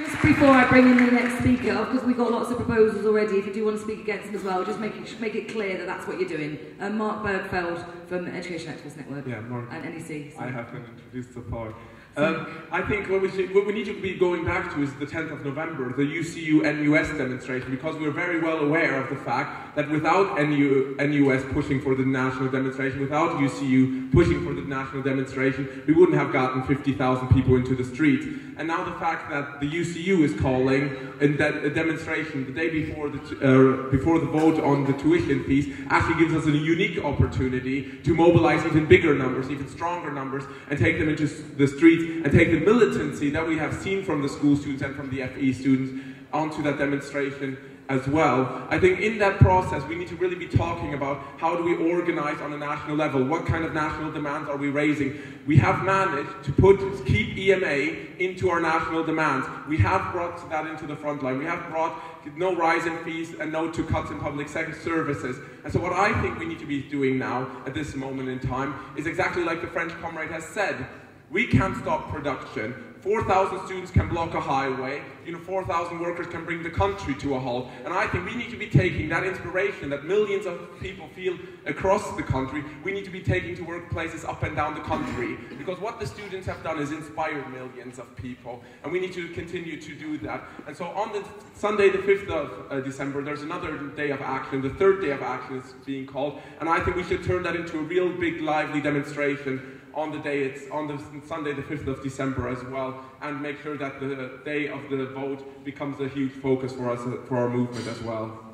Just before I bring in the next speaker, because we've got lots of proposals already, if you do want to speak against them as well, just make it, make it clear that that's what you're doing. Um, Mark Bergfeld from Education Activists Network Yeah, Mark. and NEC. so- I have been introduced so far. Um, I think what we, should, what we need to be going back to is the 10th of November, the UCU NUS demonstration, because we're very well aware of the fact that without NU, NUS pushing for the national demonstration, without UCU pushing for the national demonstration, we wouldn't have gotten 50,000 people into the streets. And now the fact that the UCU is calling and that a demonstration the day before the, uh, before the vote on the tuition fees actually gives us a unique opportunity to mobilize even bigger numbers, even stronger numbers, and take them into the streets and take the militancy that we have seen from the school students and from the FE students onto that demonstration as well. I think in that process, we need to really be talking about how do we organize on a national level? What kind of national demands are we raising? We have managed to put keep EMA into our national demands. We have brought that into the front line. We have brought no rise in fees and no to cuts in public sector services. And so what I think we need to be doing now at this moment in time is exactly like the French comrade has said. We can't stop production. 4,000 students can block a highway. You know, 4,000 workers can bring the country to a halt. And I think we need to be taking that inspiration that millions of people feel across the country. We need to be taking to workplaces up and down the country. Because what the students have done is inspired millions of people. And we need to continue to do that. And so on the Sunday, the 5th of uh, December, there's another day of action. The third day of action is being called. And I think we should turn that into a real big, lively demonstration on the day it's on the Sunday the 5th of December as well and make sure that the day of the vote becomes a huge focus for us for our movement as well.